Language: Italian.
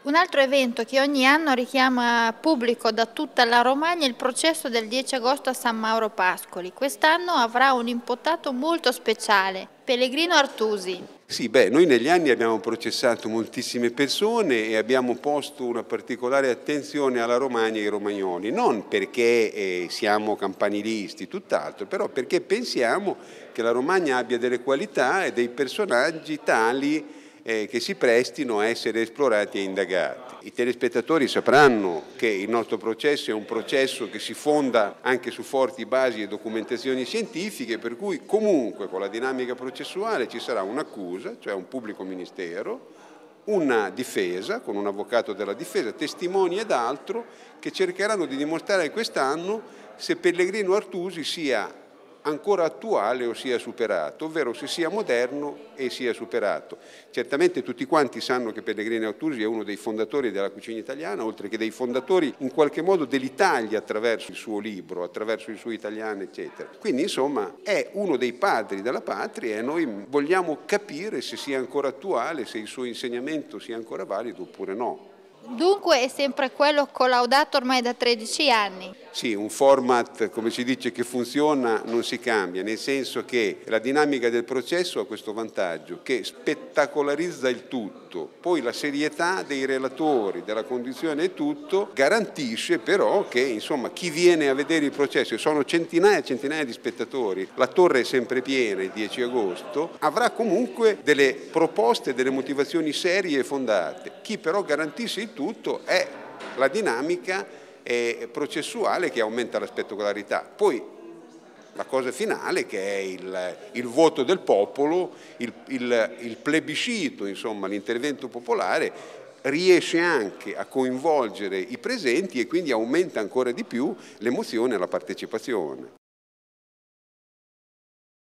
Un altro evento che ogni anno richiama pubblico da tutta la Romagna è il processo del 10 agosto a San Mauro Pascoli. Quest'anno avrà un imputato molto speciale, Pellegrino Artusi. Sì, beh, noi negli anni abbiamo processato moltissime persone e abbiamo posto una particolare attenzione alla Romagna e ai romagnoli, non perché eh, siamo campanilisti, tutt'altro, però perché pensiamo che la Romagna abbia delle qualità e dei personaggi tali che si prestino a essere esplorati e indagati. I telespettatori sapranno che il nostro processo è un processo che si fonda anche su forti basi e documentazioni scientifiche, per cui comunque con la dinamica processuale ci sarà un'accusa, cioè un pubblico ministero, una difesa con un avvocato della difesa, testimoni ed altro che cercheranno di dimostrare quest'anno se Pellegrino Artusi sia ancora attuale o sia superato, ovvero se sia moderno e sia superato. Certamente tutti quanti sanno che Pellegrini Autusi è uno dei fondatori della cucina italiana, oltre che dei fondatori in qualche modo dell'Italia attraverso il suo libro, attraverso il suo italiano, eccetera. Quindi insomma è uno dei padri della patria e noi vogliamo capire se sia ancora attuale, se il suo insegnamento sia ancora valido oppure no. Dunque è sempre quello collaudato ormai da 13 anni. Sì, un format, come si dice, che funziona non si cambia, nel senso che la dinamica del processo ha questo vantaggio, che spettacolarizza il tutto, poi la serietà dei relatori, della condizione e tutto, garantisce però che insomma, chi viene a vedere il processo, e sono centinaia e centinaia di spettatori, la torre è sempre piena il 10 agosto, avrà comunque delle proposte, delle motivazioni serie e fondate. Chi però garantisce il tutto è la dinamica processuale che aumenta la spettacolarità. Poi la cosa finale che è il, il voto del popolo, il, il, il plebiscito, l'intervento popolare riesce anche a coinvolgere i presenti e quindi aumenta ancora di più l'emozione e la partecipazione.